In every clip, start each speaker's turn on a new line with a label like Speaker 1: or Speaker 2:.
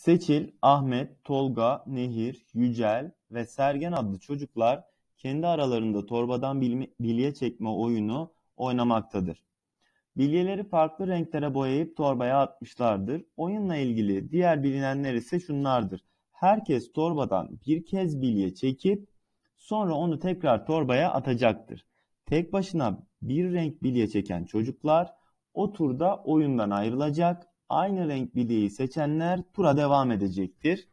Speaker 1: Seçil, Ahmet, Tolga, Nehir, Yücel ve Sergen adlı çocuklar kendi aralarında torbadan bilye çekme oyunu oynamaktadır. Bilyeleri farklı renklere boyayıp torbaya atmışlardır. Oyunla ilgili diğer bilinenler ise şunlardır. Herkes torbadan bir kez bilye çekip sonra onu tekrar torbaya atacaktır. Tek başına bir renk bilye çeken çocuklar o turda oyundan ayrılacak. Aynı renk bilyeyi seçenler tura devam edecektir.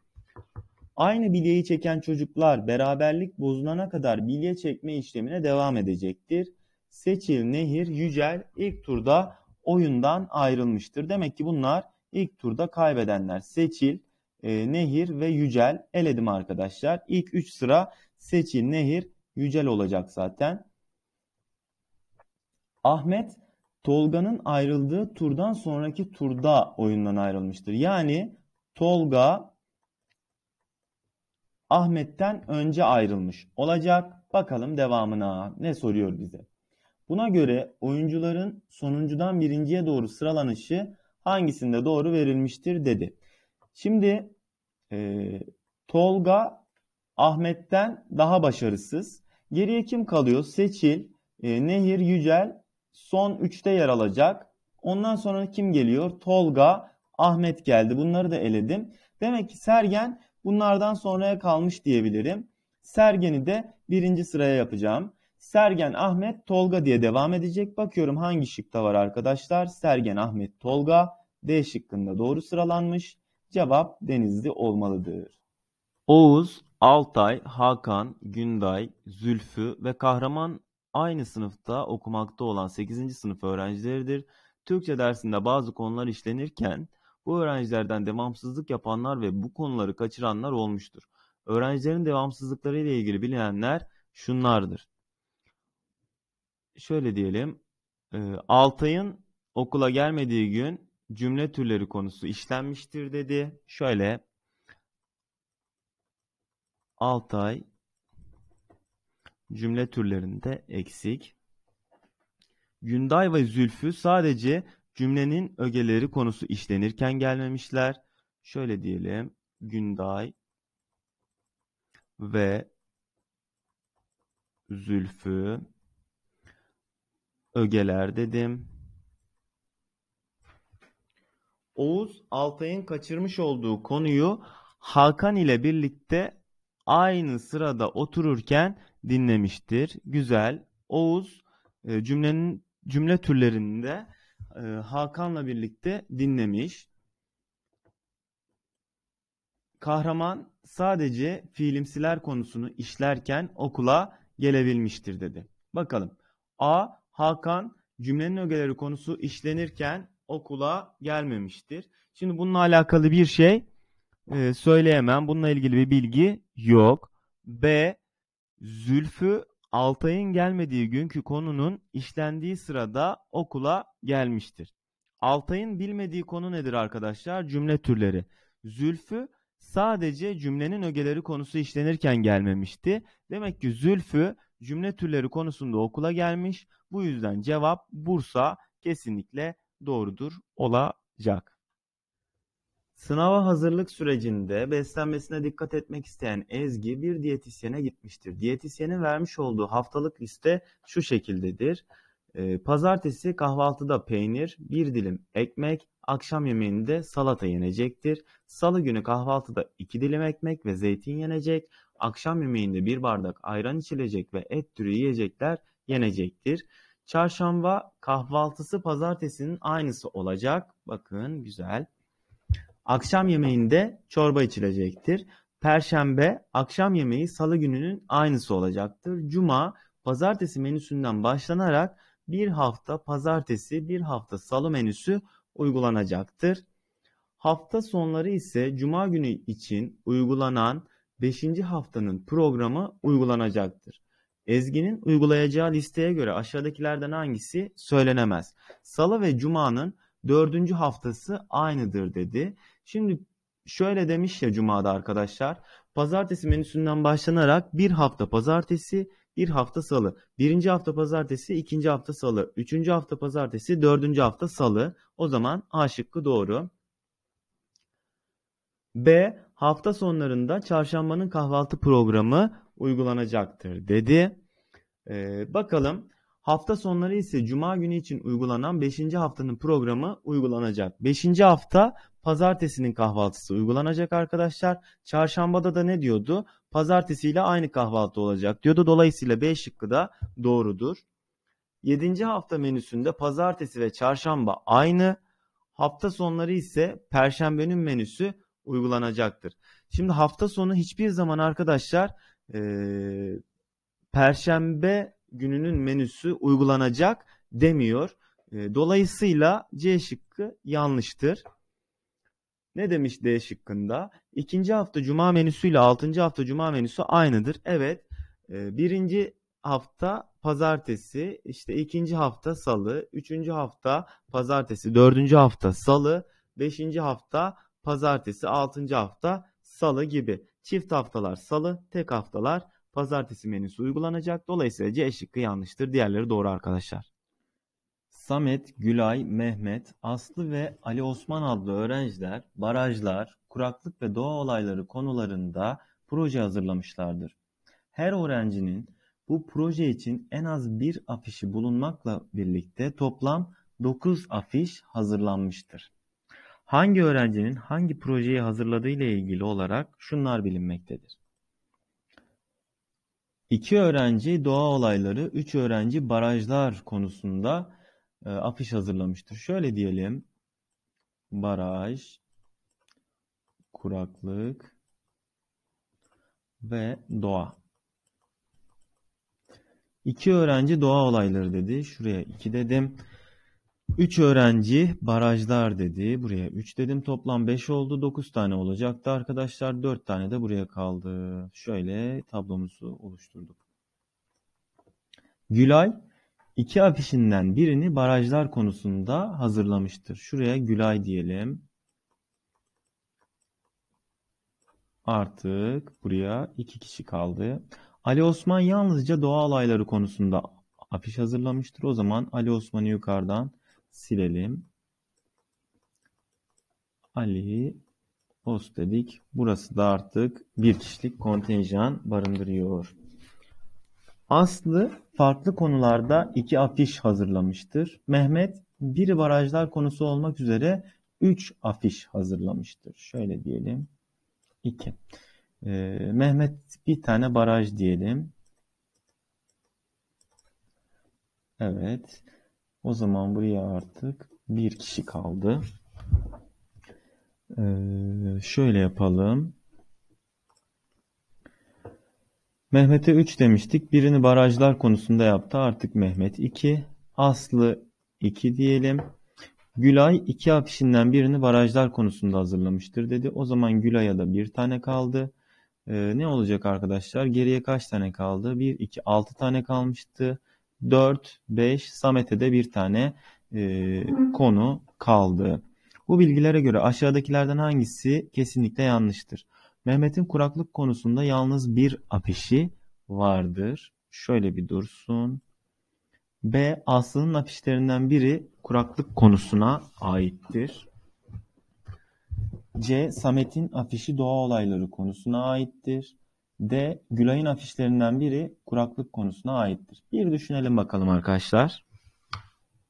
Speaker 1: Aynı bilyeyi çeken çocuklar beraberlik bozulana kadar bilye çekme işlemine devam edecektir. Seçil, Nehir, Yücel ilk turda oyundan ayrılmıştır. Demek ki bunlar ilk turda kaybedenler. Seçil, e, Nehir ve Yücel eledim arkadaşlar. İlk 3 sıra Seçil, Nehir, Yücel olacak zaten. Ahmet Tolga'nın ayrıldığı turdan sonraki turda oyundan ayrılmıştır. Yani Tolga Ahmet'ten önce ayrılmış olacak. Bakalım devamına ne soruyor bize. Buna göre oyuncuların sonuncudan birinciye doğru sıralanışı hangisinde doğru verilmiştir dedi. Şimdi e, Tolga Ahmet'ten daha başarısız. Geriye kim kalıyor? Seçil, e, Nehir, Yücel son 3'te yer alacak. Ondan sonra kim geliyor? Tolga, Ahmet geldi. Bunları da eledim. Demek ki Sergen bunlardan sonraya kalmış diyebilirim. Sergen'i de birinci sıraya yapacağım. Sergen, Ahmet, Tolga diye devam edecek. Bakıyorum hangi şıkta var arkadaşlar. Sergen, Ahmet, Tolga. D şıkkında doğru sıralanmış. Cevap Denizli olmalıdır. Oğuz, Altay, Hakan, Günday, Zülfü ve Kahraman aynı sınıfta okumakta olan 8. sınıf öğrencileridir. Türkçe dersinde bazı konular işlenirken bu öğrencilerden devamsızlık yapanlar ve bu konuları kaçıranlar olmuştur. Öğrencilerin devamsızlıkları ile ilgili bilinenler şunlardır. Şöyle diyelim, e, Altay'ın okula gelmediği gün cümle türleri konusu işlenmiştir dedi. Şöyle, Altay cümle türlerinde eksik. Günday ve Zülfü sadece cümlenin ögeleri konusu işlenirken gelmemişler. Şöyle diyelim. Günday ve Zülfü ögeler dedim. Oğuz Altay'ın kaçırmış olduğu konuyu Hakan ile birlikte aynı sırada otururken dinlemiştir. Güzel. Oğuz e, cümlenin cümle türlerinde e, Hakan'la birlikte dinlemiş. Kahraman sadece fiilimsiler konusunu işlerken okula gelebilmiştir dedi. Bakalım. A. Hakan cümlenin ögeleri konusu işlenirken okula gelmemiştir. Şimdi bununla alakalı bir şey e, söyleyemem. Bununla ilgili bir bilgi yok. B. Zülfü Altay'ın gelmediği günkü konunun işlendiği sırada okula gelmiştir. Altay'ın bilmediği konu nedir arkadaşlar? Cümle türleri. Zülfü sadece cümlenin ögeleri konusu işlenirken gelmemişti. Demek ki Zülfü cümle türleri konusunda okula gelmiş. Bu yüzden cevap Bursa kesinlikle doğrudur olacak. Sınava hazırlık sürecinde beslenmesine dikkat etmek isteyen Ezgi bir diyetisyene gitmiştir. Diyetisyenin vermiş olduğu haftalık liste şu şekildedir. Ee, pazartesi kahvaltıda peynir, bir dilim ekmek, akşam yemeğinde salata yenecektir. Salı günü kahvaltıda iki dilim ekmek ve zeytin yenecek. Akşam yemeğinde bir bardak ayran içilecek ve et türü yiyecekler yenecektir. Çarşamba kahvaltısı pazartesinin aynısı olacak. Bakın güzel. Akşam yemeğinde çorba içilecektir. Perşembe akşam yemeği salı gününün aynısı olacaktır. Cuma pazartesi menüsünden başlanarak bir hafta pazartesi bir hafta salı menüsü uygulanacaktır. Hafta sonları ise cuma günü için uygulanan 5. haftanın programı uygulanacaktır. Ezgi'nin uygulayacağı listeye göre aşağıdakilerden hangisi söylenemez? Salı ve cumanın dördüncü haftası aynıdır dedi. Şimdi şöyle demiş ya Cuma'da arkadaşlar. Pazartesi menüsünden başlanarak bir hafta pazartesi, bir hafta salı. Birinci hafta pazartesi, ikinci hafta salı. Üçüncü hafta pazartesi, dördüncü hafta salı. O zaman A şıkkı doğru. B. Hafta sonlarında çarşambanın kahvaltı programı uygulanacaktır dedi. Ee, bakalım hafta sonları ise cuma günü için uygulanan 5. haftanın programı uygulanacak. 5. hafta pazartesinin kahvaltısı uygulanacak arkadaşlar. Çarşambada da ne diyordu? Pazartesiyle aynı kahvaltı olacak diyordu. Dolayısıyla B şıkkı da doğrudur. 7. hafta menüsünde pazartesi ve çarşamba aynı. Hafta sonları ise perşembenin menüsü uygulanacaktır. Şimdi hafta sonu hiçbir zaman arkadaşlar e, perşembe gününün menüsü uygulanacak demiyor. E, dolayısıyla C şıkkı yanlıştır. Ne demiş D şıkkında? İkinci hafta cuma menüsüyle altıncı hafta cuma menüsü aynıdır. Evet. E, birinci hafta pazartesi, işte ikinci hafta salı, üçüncü hafta pazartesi, dördüncü hafta salı, beşinci hafta pazartesi, altıncı hafta salı gibi. Çift haftalar salı, tek haftalar pazartesi menüsü uygulanacak. Dolayısıyla C şıkkı yanlıştır. Diğerleri doğru arkadaşlar. Samet, Gülay, Mehmet, Aslı ve Ali Osman adlı öğrenciler barajlar, kuraklık ve doğa olayları konularında proje hazırlamışlardır. Her öğrencinin bu proje için en az bir afişi bulunmakla birlikte toplam 9 afiş hazırlanmıştır. Hangi öğrencinin hangi projeyi hazırladığı ile ilgili olarak şunlar bilinmektedir. 2 öğrenci doğa olayları, 3 öğrenci barajlar konusunda e, afiş hazırlamıştır. Şöyle diyelim. Baraj, kuraklık ve doğa. İki öğrenci doğa olayları dedi. Şuraya iki dedim. Üç öğrenci barajlar dedi. Buraya üç dedim. Toplam beş oldu. Dokuz tane olacaktı arkadaşlar. Dört tane de buraya kaldı. Şöyle tablomuzu oluşturduk. Gülay iki afişinden birini barajlar konusunda hazırlamıştır. Şuraya Gülay diyelim. Artık buraya iki kişi kaldı. Ali Osman yalnızca doğa olayları konusunda afiş hazırlamıştır. O zaman Ali Osman'ı yukarıdan silelim. Ali Os dedik. Burası da artık bir kişilik kontenjan barındırıyor. Aslı farklı konularda iki afiş hazırlamıştır. Mehmet bir barajlar konusu olmak üzere 3 afiş hazırlamıştır. Şöyle diyelim. 2. Ee, Mehmet bir tane baraj diyelim. Evet. O zaman buraya artık bir kişi kaldı. Ee, şöyle yapalım. Mehmet'e 3 demiştik. Birini barajlar konusunda yaptı. Artık Mehmet 2. Aslı 2 diyelim. Gülay iki afişinden birini barajlar konusunda hazırlamıştır dedi. O zaman Gülay'a da bir tane kaldı. Ee, ne olacak arkadaşlar? Geriye kaç tane kaldı? 1, 2, 6 tane kalmıştı. 4, 5, Samet'e de bir tane e, konu kaldı. Bu bilgilere göre aşağıdakilerden hangisi kesinlikle yanlıştır? Mehmet'in kuraklık konusunda yalnız bir afişi vardır. Şöyle bir dursun. B. Aslı'nın afişlerinden biri kuraklık konusuna aittir. C. Samet'in afişi doğa olayları konusuna aittir. D. Gülay'ın afişlerinden biri kuraklık konusuna aittir. Bir düşünelim bakalım arkadaşlar.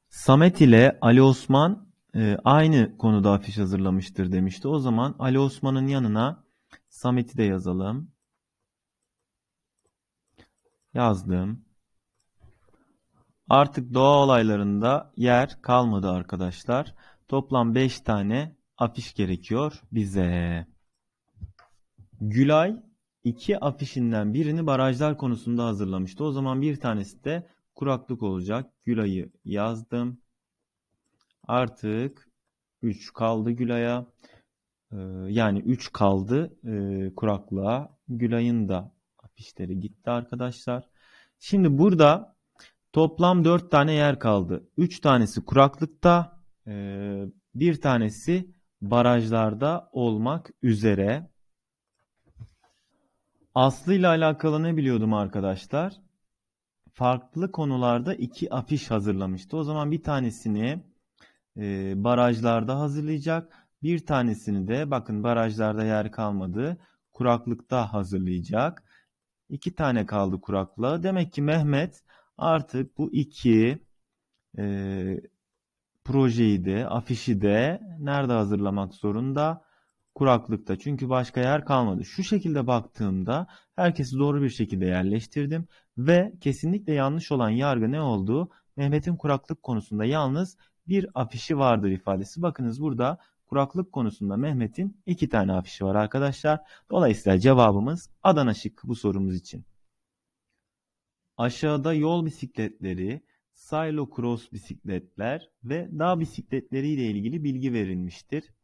Speaker 1: Samet ile Ali Osman e, aynı konuda afiş hazırlamıştır demişti. O zaman Ali Osman'ın yanına Samet'i de yazalım. Yazdım. Artık doğa olaylarında yer kalmadı arkadaşlar. Toplam 5 tane afiş gerekiyor bize. Gülay iki afişinden birini barajlar konusunda hazırlamıştı. O zaman bir tanesi de kuraklık olacak. Gülay'ı yazdım. Artık 3 kaldı Gülay'a. Ee, yani 3 kaldı e, kuraklığa. Gülay'ın da afişleri gitti arkadaşlar. Şimdi burada toplam 4 tane yer kaldı. 3 tanesi kuraklıkta, e, bir tanesi barajlarda olmak üzere. Aslı ile alakalı ne biliyordum arkadaşlar? Farklı konularda iki afiş hazırlamıştı. O zaman bir tanesini e, barajlarda hazırlayacak. Bir tanesini de bakın barajlarda yer kalmadı. Kuraklıkta hazırlayacak. İki tane kaldı kuraklığa. Demek ki Mehmet artık bu iki e, projeyi de, afişi de nerede hazırlamak zorunda? Kuraklıkta. Çünkü başka yer kalmadı. Şu şekilde baktığımda herkesi doğru bir şekilde yerleştirdim ve kesinlikle yanlış olan yargı ne oldu? Mehmet'in kuraklık konusunda yalnız bir afişi vardır ifadesi. Bakınız burada kuraklık konusunda Mehmet'in iki tane afişi var arkadaşlar. Dolayısıyla cevabımız Adana şıkkı bu sorumuz için. Aşağıda yol bisikletleri, cyclocross bisikletler ve dağ bisikletleri ile ilgili bilgi verilmiştir.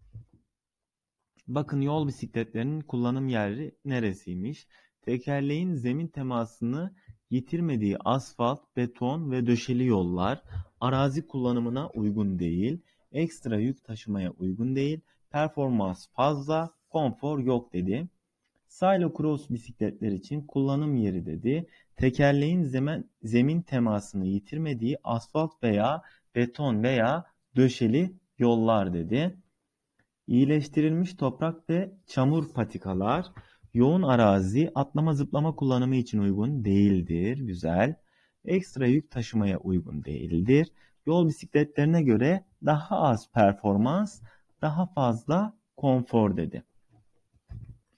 Speaker 1: Bakın yol bisikletlerinin kullanım yeri neresiymiş? Tekerleğin zemin temasını yitirmediği asfalt, beton ve döşeli yollar arazi kullanımına uygun değil, ekstra yük taşımaya uygun değil, performans fazla, konfor yok dedi. Cyclocross bisikletler için kullanım yeri dedi. Tekerleğin zemin, zemin temasını yitirmediği asfalt veya beton veya döşeli yollar dedi. İyileştirilmiş toprak ve çamur patikalar yoğun arazi atlama zıplama kullanımı için uygun değildir. Güzel. Ekstra yük taşımaya uygun değildir. Yol bisikletlerine göre daha az performans, daha fazla konfor dedi.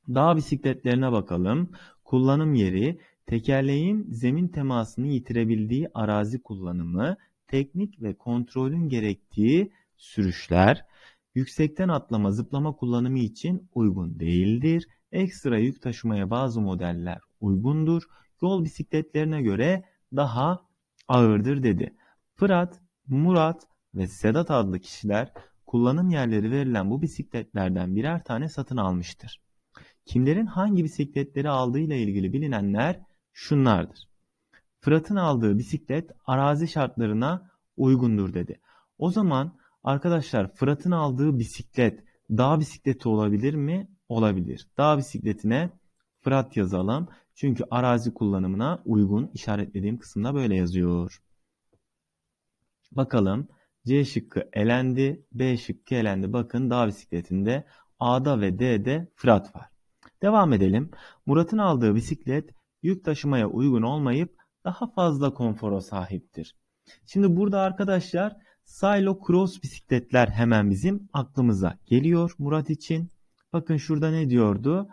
Speaker 1: Dağ bisikletlerine bakalım. Kullanım yeri tekerleğin zemin temasını yitirebildiği arazi kullanımı, teknik ve kontrolün gerektiği sürüşler, yüksekten atlama zıplama kullanımı için uygun değildir. Ekstra yük taşımaya bazı modeller uygundur. Yol bisikletlerine göre daha ağırdır dedi. Fırat, Murat ve Sedat adlı kişiler kullanım yerleri verilen bu bisikletlerden birer tane satın almıştır. Kimlerin hangi bisikletleri aldığıyla ilgili bilinenler şunlardır. Fırat'ın aldığı bisiklet arazi şartlarına uygundur dedi. O zaman arkadaşlar Fırat'ın aldığı bisiklet dağ bisikleti olabilir mi? Olabilir. Dağ bisikletine Fırat yazalım. Çünkü arazi kullanımına uygun işaretlediğim kısımda böyle yazıyor. Bakalım C şıkkı elendi, B şıkkı elendi. Bakın dağ bisikletinde A'da ve D'de Fırat var. Devam edelim. Murat'ın aldığı bisiklet yük taşımaya uygun olmayıp daha fazla konfora sahiptir. Şimdi burada arkadaşlar Silo Cross bisikletler hemen bizim aklımıza geliyor Murat için. Bakın şurada ne diyordu?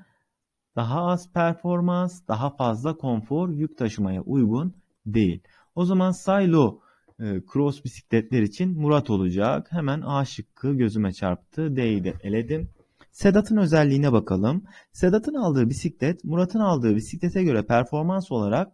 Speaker 1: Daha az performans, daha fazla konfor, yük taşımaya uygun değil. O zaman Silo e, Cross bisikletler için Murat olacak. Hemen A şıkkı gözüme çarptı. D'yi de eledim. Sedat'ın özelliğine bakalım. Sedat'ın aldığı bisiklet Murat'ın aldığı bisiklete göre performans olarak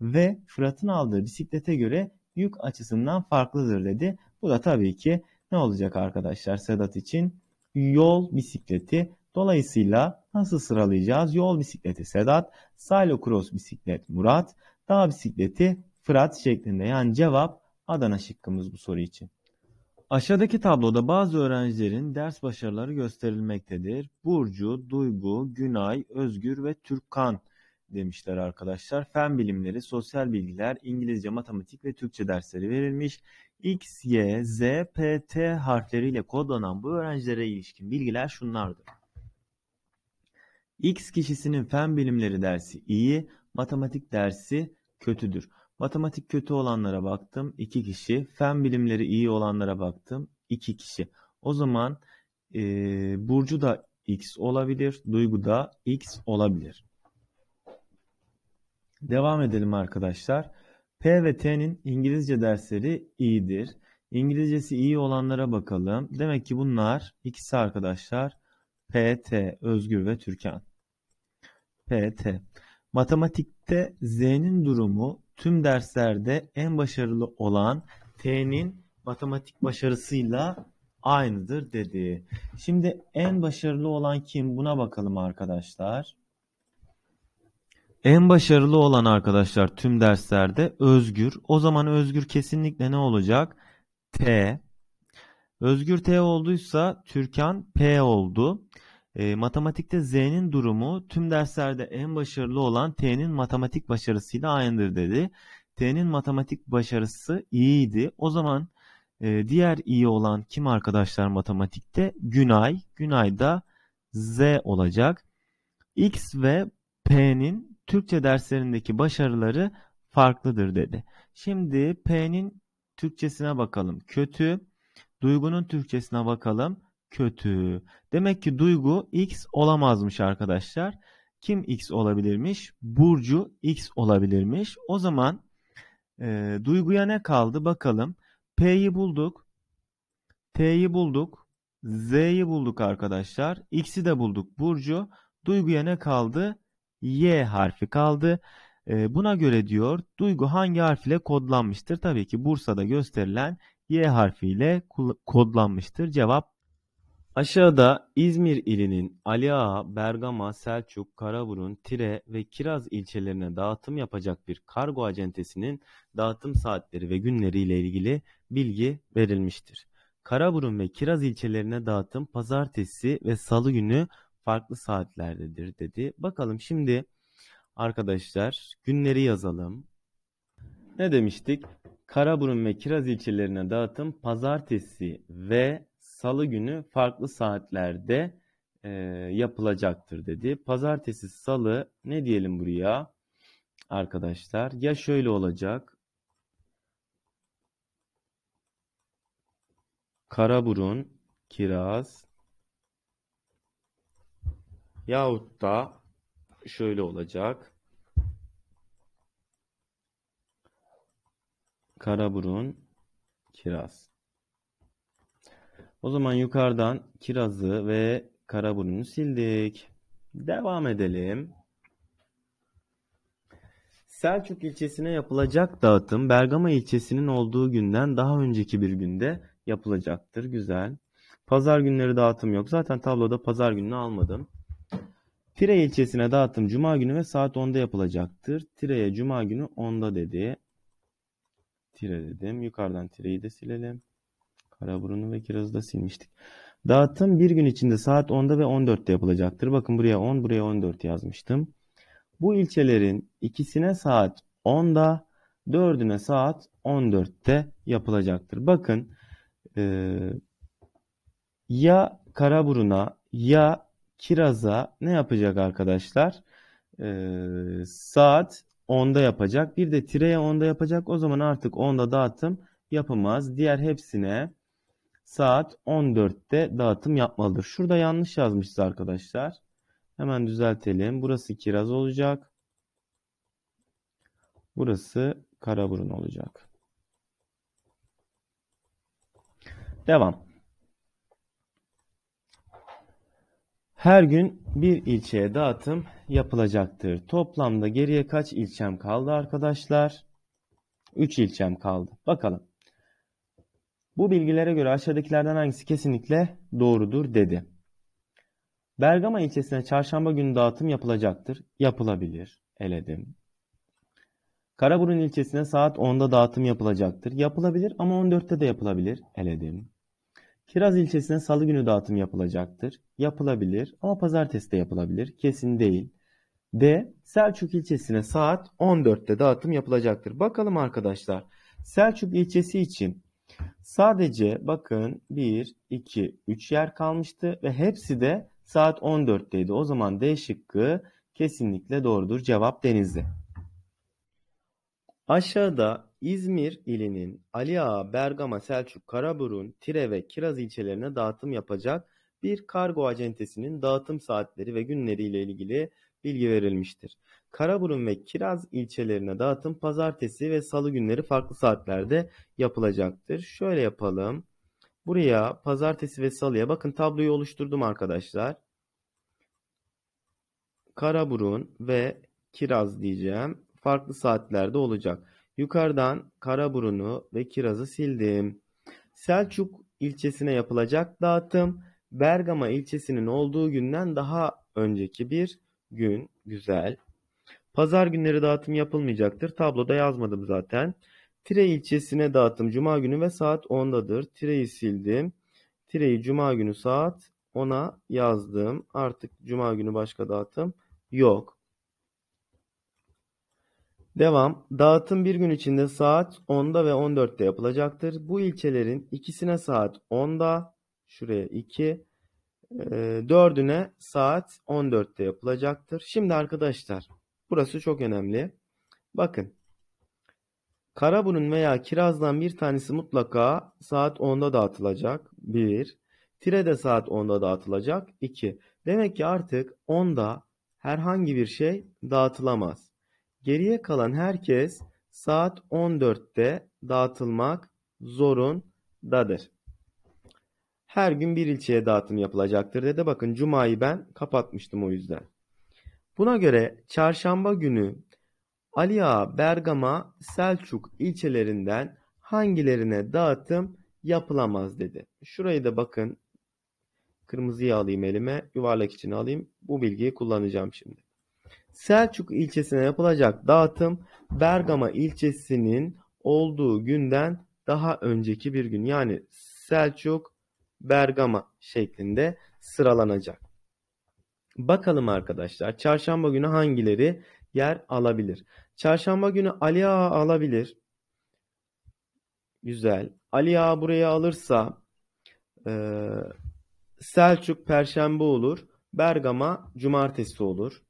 Speaker 1: ve Fırat'ın aldığı bisiklete göre yük açısından farklıdır dedi. Bu da tabii ki ne olacak arkadaşlar Sedat için? Yol bisikleti. Dolayısıyla nasıl sıralayacağız? Yol bisikleti Sedat, cyclocross bisiklet Murat, dağ bisikleti Fırat şeklinde. Yani cevap Adana şıkkımız bu soru için. Aşağıdaki tabloda bazı öğrencilerin ders başarıları gösterilmektedir. Burcu, Duygu, Günay, Özgür ve Türkkan demişler arkadaşlar. Fen bilimleri, sosyal bilgiler, İngilizce, matematik ve Türkçe dersleri verilmiş. X, Y, Z, P, T harfleriyle kodlanan bu öğrencilere ilişkin bilgiler şunlardır. X kişisinin fen bilimleri dersi iyi, matematik dersi kötüdür. Matematik kötü olanlara baktım 2 kişi. Fen bilimleri iyi olanlara baktım 2 kişi. O zaman e, Burcu da X olabilir. Duygu da X olabilir. Devam edelim arkadaşlar. P ve T'nin İngilizce dersleri iyidir. İngilizcesi iyi olanlara bakalım. Demek ki bunlar ikisi arkadaşlar. P, T, Özgür ve Türkan. P, T. Matematikte Z'nin durumu tüm derslerde en başarılı olan T'nin matematik başarısıyla aynıdır dedi. Şimdi en başarılı olan kim? Buna bakalım arkadaşlar. En başarılı olan arkadaşlar tüm derslerde Özgür. O zaman Özgür kesinlikle ne olacak? T. Özgür T olduysa Türkan P oldu. E, matematikte Z'nin durumu tüm derslerde en başarılı olan T'nin matematik başarısıyla aynıdır dedi. T'nin matematik başarısı iyiydi. O zaman Ee, diğer iyi olan kim arkadaşlar matematikte? Günay. Günay'da Z olacak. X ve P'nin Türkçe derslerindeki başarıları farklıdır dedi. Şimdi P'nin Türkçesine bakalım. Kötü. Duygunun Türkçesine bakalım. Kötü. Demek ki duygu X olamazmış arkadaşlar. Kim X olabilirmiş? Burcu X olabilirmiş. O zaman e, duyguya ne kaldı bakalım. P'yi bulduk. T'yi bulduk. Z'yi bulduk arkadaşlar. X'i de bulduk. Burcu. Duyguya ne kaldı? Y harfi kaldı. E, buna göre diyor duygu hangi harf ile kodlanmıştır? Tabii ki Bursa'da gösterilen Y harfiyle kodlanmıştır. Cevap Aşağıda İzmir ilinin Ali Ağa, Bergama, Selçuk, Karaburun, Tire ve Kiraz ilçelerine dağıtım yapacak bir kargo acentesinin dağıtım saatleri ve günleri ile ilgili bilgi verilmiştir. Karaburun ve Kiraz ilçelerine dağıtım pazartesi ve salı günü farklı saatlerdedir dedi. Bakalım şimdi arkadaşlar günleri yazalım. Ne demiştik? Karaburun ve Kiraz ilçelerine dağıtım pazartesi ve salı günü farklı saatlerde e, yapılacaktır dedi. Pazartesi, salı ne diyelim buraya arkadaşlar? Ya şöyle olacak. Karaburun, kiraz yahut da şöyle olacak. Karaburun, kiraz. O zaman yukarıdan kirazı ve karaburunu sildik. Devam edelim. Selçuk ilçesine yapılacak dağıtım Bergama ilçesinin olduğu günden daha önceki bir günde yapılacaktır. Güzel. Pazar günleri dağıtım yok. Zaten tabloda pazar gününü almadım. Tire ilçesine dağıtım cuma günü ve saat 10'da yapılacaktır. Tire'ye cuma günü 10'da dedi. Tire dedim. Yukarıdan tireyi de silelim. Karaburun'u ve Kiraz'ı da silmiştik. Dağıtım bir gün içinde saat 10'da ve 14'te yapılacaktır. Bakın buraya 10, buraya 14 yazmıştım. Bu ilçelerin ikisine saat 10'da, dördüne saat 14'te yapılacaktır. Bakın e, ya Karaburun'a ya Kiraz'a ne yapacak arkadaşlar? E, saat 10'da yapacak. Bir de tireye 10'da yapacak. O zaman artık 10'da dağıtım yapamaz. Diğer hepsine saat 14'te dağıtım yapmalıdır. Şurada yanlış yazmışız arkadaşlar. Hemen düzeltelim. Burası kiraz olacak. Burası karaburun olacak. Devam. Her gün bir ilçeye dağıtım yapılacaktır. Toplamda geriye kaç ilçem kaldı arkadaşlar? 3 ilçem kaldı. Bakalım. Bu bilgilere göre aşağıdakilerden hangisi kesinlikle doğrudur dedi. Bergama ilçesine çarşamba günü dağıtım yapılacaktır. Yapılabilir. Eledim. Karaburun ilçesine saat 10'da dağıtım yapılacaktır. Yapılabilir ama 14'te de yapılabilir. Eledim. Kiraz ilçesine salı günü dağıtım yapılacaktır. Yapılabilir ama pazartesi de yapılabilir. Kesin değil. D. Selçuk ilçesine saat 14'te dağıtım yapılacaktır. Bakalım arkadaşlar. Selçuk ilçesi için Sadece bakın 1, 2, 3 yer kalmıştı ve hepsi de saat 14'teydi. O zaman D şıkkı kesinlikle doğrudur. Cevap Denizli. Aşağıda İzmir ilinin Ali Ağa, Bergama, Selçuk, Karaburun, Tire ve Kiraz ilçelerine dağıtım yapacak bir kargo acentesinin dağıtım saatleri ve günleri ile ilgili bilgi verilmiştir. Karaburun ve Kiraz ilçelerine dağıtım pazartesi ve salı günleri farklı saatlerde yapılacaktır. Şöyle yapalım. Buraya pazartesi ve salıya bakın tabloyu oluşturdum arkadaşlar. Karaburun ve Kiraz diyeceğim. Farklı saatlerde olacak. Yukarıdan Karaburun'u ve Kiraz'ı sildim. Selçuk ilçesine yapılacak dağıtım Bergama ilçesinin olduğu günden daha önceki bir gün. Güzel. Pazar günleri dağıtım yapılmayacaktır. Tabloda yazmadım zaten. Tire ilçesine dağıtım cuma günü ve saat 10'dadır. Tireyi sildim. Tireyi cuma günü saat 10'a yazdım. Artık cuma günü başka dağıtım yok. Devam. Dağıtım bir gün içinde saat 10'da ve 14'te yapılacaktır. Bu ilçelerin ikisine saat 10'da, şuraya 2, e, dördüne saat 14'te yapılacaktır. Şimdi arkadaşlar, burası çok önemli. Bakın. Karaburun veya kirazdan bir tanesi mutlaka saat 10'da dağıtılacak. 1. Tire de saat 10'da dağıtılacak. 2. Demek ki artık 10'da herhangi bir şey dağıtılamaz. Geriye kalan herkes saat 14'te dağıtılmak zorundadır. Her gün bir ilçeye dağıtım yapılacaktır dedi. Bakın Cuma'yı ben kapatmıştım o yüzden. Buna göre çarşamba günü Aliağa, Bergama, Selçuk ilçelerinden hangilerine dağıtım yapılamaz dedi. Şurayı da bakın kırmızıyı alayım elime, yuvarlak içine alayım. Bu bilgiyi kullanacağım şimdi. Selçuk ilçesine yapılacak dağıtım Bergama ilçesinin olduğu günden daha önceki bir gün. Yani Selçuk, Bergama şeklinde sıralanacak. Bakalım arkadaşlar çarşamba günü hangileri yer alabilir? Çarşamba günü Ali Ağa alabilir. Güzel. Ali Ağa buraya alırsa e, Selçuk Perşembe olur. Bergama Cumartesi olur.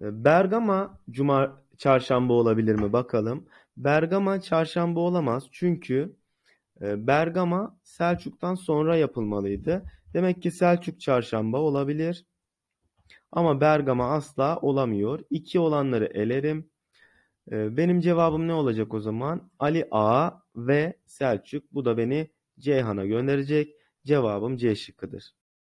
Speaker 1: E, Bergama Cuma Çarşamba olabilir mi bakalım. Bergama Çarşamba olamaz çünkü e, Bergama Selçuk'tan sonra yapılmalıydı. Demek ki Selçuk Çarşamba olabilir. Ama Bergama asla olamıyor. İki olanları elerim. Ee, benim cevabım ne olacak o zaman? Ali A ve Selçuk. Bu da beni Ceyhan'a gönderecek. Cevabım C şıkkıdır.